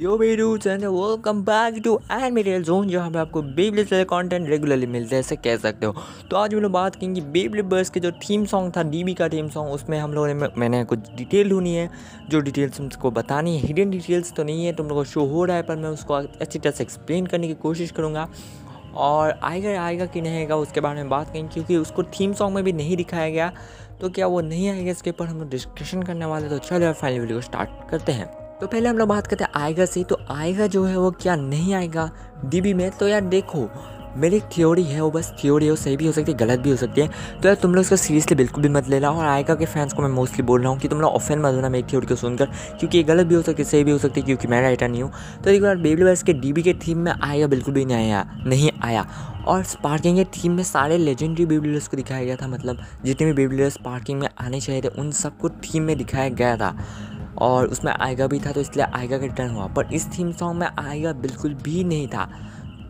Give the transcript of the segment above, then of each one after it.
Yo videos and welcome back to and मेरियल zone जहाँ पे आपको बेबली से कंटेंट रेगुलरली मिलते हैं, ऐसे कह सकते हो। तो आज हम लोग बात करेंगे बेबली बर्स के जो थीम सॉन्ग था डीबी का थीम सॉन्ग उसमें हम लोगों ने मैंने कुछ डिटेल ढूंढी है। जो डिटेल्स तुमको बतानी है हिडन डिटेल्स तो नहीं है तुम लोगों को शो हो रहा है, पर मैं उसको अच्छी तरह से एक्सप्लेन करने की कोशिश करूँगा। और आएगा आएगा कि नहीं आएगा, उसके बारे में बात करेंगे, क्योंकि उसको थीम सॉन्ग में भी नहीं दिखाया गया। तो क्या वो नहीं आएगा इसके ऊपर हम लोग डिस्कशन करने वाले तो चलो फाइनल वीडियो स्टार्ट करते हैं। तो पहले हम लोग बात करते हैं आएगा से। तो आएगा जो है वो क्या नहीं आएगा? डीबी में तो यार देखो, मेरी थ्योरी है, वो बस थ्योरी है, वो सही भी हो सकती है, गलत भी हो सकती है। तो यार तुम लोग इसको सीरियसली बिल्कुल भी मत लेना और आएगा के फैंस को मैं मोस्टली बोल रहा हूँ कि तुम लोग ऑफेन मत होना मेरी थ्योरी को सुनकर, क्योंकि ये गलत भी हो सकती है, सही भी हो सकती है, क्योंकि मैं राइटर नहीं हूँ। तो एक बार बेबी वर्स के डीबी के थीम में आएगा, बिल्कुल भी नहीं आया नहीं आया। और स्पार्किंग के थीम में सारे लेजेंडरी बेबीलर्स को दिखाया गया था मतलब जितने भी बेबीलर्स पार्किंग में आने चाहिए थे, उन सबको थीम में दिखाया गया था। और उसमें आएगा भी था तो इसलिए आएगा का रिटर्न हुआ। पर इस थीम सॉन्ग में आएगा बिल्कुल भी नहीं था।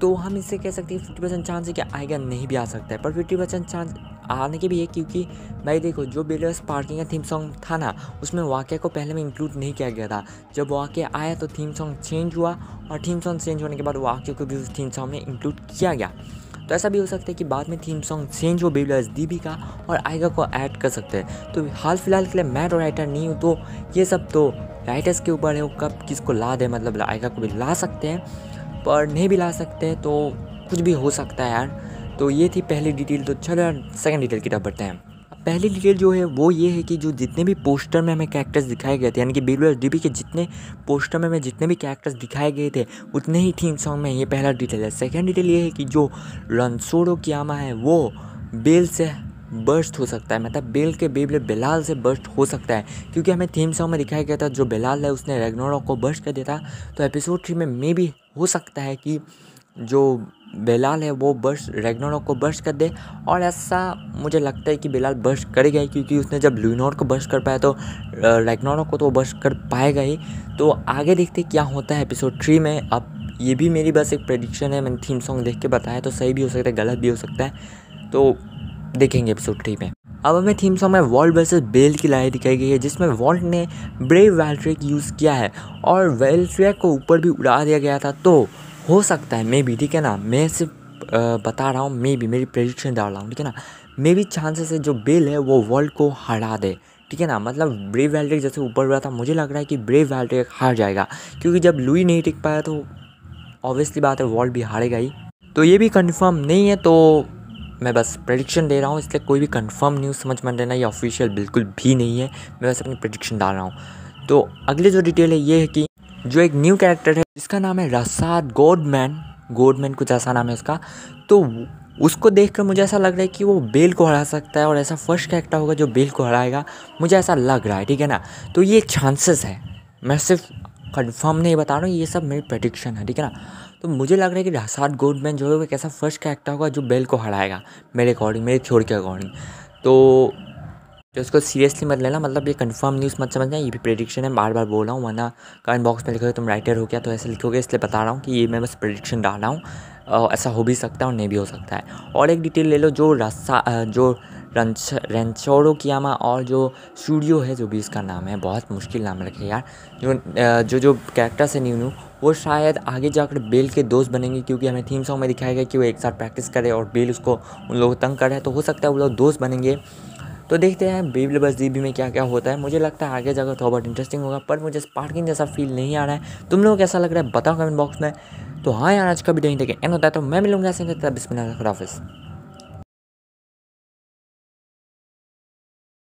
तो हम इससे कह सकते हैं फिफ्टी परसेंट चांस है कि आएगा, नहीं भी आ सकता है। पर फिफ्टी परसेंट चांस आने के भी है, क्योंकि भाई देखो, जो बिलर्स पार्किंग का थीम सॉन्ग था ना, उसमें वाक्य को पहले में इंक्लूड नहीं किया गया था। जब वाक्य आया तो थीम सॉन्ग चेंज हुआ और थीम सॉन्ग चेंज होने के बाद वाक्य को भी उस थीम सॉन्ग में इंक्लूड किया गया। तो ऐसा भी हो सकता है कि बाद में थीम सॉन्ग चेंज हो बेबी दीबी का और आएगा को ऐड कर सकते हैं। तो हाल फ़िलहाल के लिए मैं तो राइटर नहीं हूँ तो ये सब तो राइटर्स के ऊपर है, वो कब किसको ला दे मतलब आएगा को भी ला सकते हैं, पर नहीं भी ला सकते तो कुछ भी हो सकता है यार। तो ये थी पहली डिटेल तो चलो यार सेकेंड डिटेल की तरफ़ बढ़ते हैं। पहली डिटेल जो है वो ये है कि जो जितने भी पोस्टर में हमें कैरेक्टर्स दिखाए गए थे, यानी कि बीरबल डीबी के जितने पोस्टर में हमें जितने भी कैरेक्टर्स दिखाए गए थे, उतने ही थीम सॉन्ग में ये पहला डिटेल है। सेकेंड डिटेल ये है कि जो रनसोड़ो कियामा है, वो बेल से बर्स्ट हो सकता है मतलब बेल के बेबले बेलाल से बर्स्ट हो सकता है, क्योंकि हमें थीम सॉन्ग में दिखाया गया था, जो बेलाल है, उसने रेगनोरॉक को बर्स्ट कर दिया था। तो एपिसोड थ्री में मे भी हो सकता है कि जो बेलाल है, वो बर्स रेगनोरॉक को बर्स्ट कर दे। और ऐसा मुझे लगता है कि बेलाल बर्स्ट करेगा ही क्योंकि उसने जब लूनोर को बर्स्ट कर पाया तो रेगनोरॉक को तो वो बर्स्ट कर पाएगा ही। तो आगे देखते क्या होता है एपिसोड थ्री में। अब ये भी मेरी बस एक प्रडिक्शन है, मैंने थीम सॉन्ग देख के बताया तो सही भी हो सकता है, गलत भी हो सकता है। तो देखेंगे एपिसोड थ्री में। अब हमें थीम सॉन्ग में वॉल्ट वर्सेस बेल की लड़ाई दिखाई गई है, जिसमें वॉल्ट ने ब्रेव वेल्ट्रिक यूज़ किया है, और वेल्ट्रिक को ऊपर भी उड़ा दिया गया था तो हो सकता है मे बी ठीक है ना? मैं सिर्फ़ बता रहा हूँ मे बी मेरी प्रडिक्शन डाल रहा हूँ, ठीक है ना? मे बी चांसेस है जो बेल है, वो वर्ल्ड को हरा दे, ठीक है ना? मतलब ब्रेव वैल्ट्रिक जैसे ऊपर हुआ था, मुझे लग रहा है कि ब्रेव वैल्ट्रिक हार जाएगा, क्योंकि जब लुई नहीं टिक पाया तो ऑब्वियसली बात है वर्ल्ड भी हारेगा ही। तो ये भी कंफर्म नहीं है तो मैं बस प्रडिक्शन दे रहा हूँ, इसलिए कोई भी कंफर्म न्यूज़ समझ में लेना, ये ऑफिशियल बिल्कुल भी नहीं है, मैं बस अपनी प्रडिक्शन डाल रहा हूँ। तो अगली जो डिटेल है, ये है कि जो एक न्यू कैरेक्टर है, जिसका नाम है रसाद गोडमैन गोडमैन कुछ ऐसा नाम है उसका। तो उसको देखकर मुझे ऐसा लग रहा है कि वो बेल को हरा सकता है और ऐसा फ़र्स्ट कैरेक्टर होगा जो बेल को हराएगा। मुझे ऐसा लग रहा है, ठीक है ना? तो ये चांसेस है। मैं सिर्फ़ कंफर्म नहीं बता रहा हूँ, ये सब मेरी प्रडिक्शन है, ठीक है ना? तो मुझे लग रहा है कि रसाद गोडमैन जो है वो एक ऐसा फ़र्स्ट कैरेक्टर होगा जो बेल को हराएगा, मेरे अकॉर्डिंग मेरे थ्योरी के अकॉर्डिंग तो तो उसको सीरियसली मत लेना मतलब ये कंफर्म न्यूज़ मत समझना, ये भी प्रेडिक्शन है बार बार बोल रहा हूँ, वरना कमेंट बॉक्स में लिखोगे तुम राइटर हो क्या तो ऐसे लिखोगे, इसलिए बता रहा हूँ कि ये मैं बस प्रेडिक्शन डाल रहा हूँ ऐसा हो भी सकता है और नहीं भी हो सकता है। और एक डिटेल ले लो, जो रस्सा जो रेंचोरो कियामा और जो स्टूडियो है, जो भी इसका नाम है, बहुत मुश्किल नाम रखे यार, जो जो जो कैरेक्टर्स है न्यू न्यू वो शायद आगे जाकर बेल के दोस्त बनेंगे, क्योंकि हमें थीम सॉन्ग में दिखाया गया कि वो एक साथ प्रैक्टिस करे और बेल उसको उन लोगों तंग करे तो हो सकता है वो लोग दोस्त बनेंगे। तो देखते हैं बेबल बस डीबी में क्या क्या होता है। मुझे लगता है आगे जाकर थोड़ा बहुत इंटरेस्टिंग होगा, पर मुझे स्पार्किंग जैसा फील नहीं आ रहा है। तुम लोग कैसा लग रहा है, बताओ कमेंट बॉक्स में। तो हाँ यार, आज का वीडियो नहीं देखें एन होता है तो मैं मिलूँगा ऐसे तब इसमें